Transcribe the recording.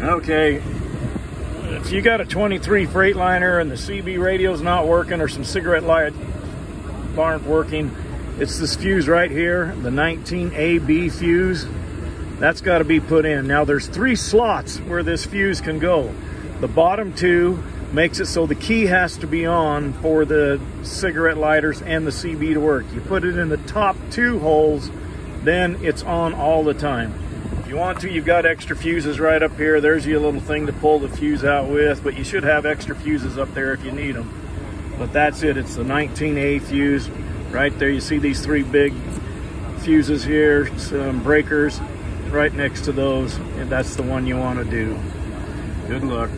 Okay, if you got a 23 Freightliner and the CB radio's not working or some cigarette lights aren't working, it's this fuse right here, the 19AB fuse. That's got to be put in. Now there's three slots where this fuse can go. The bottom two makes it so the key has to be on for the cigarette lighters and the CB to work. You put it in the top two holes, then it's on all the time. You want to, you've got extra fuses right up here. There's your little thing to pull the fuse out with, but you should have extra fuses up there if you need them. But that's it, it's the 19A fuse. Right there, you see these three big fuses here, some breakers right next to those, and that's the one you want to do. Good luck.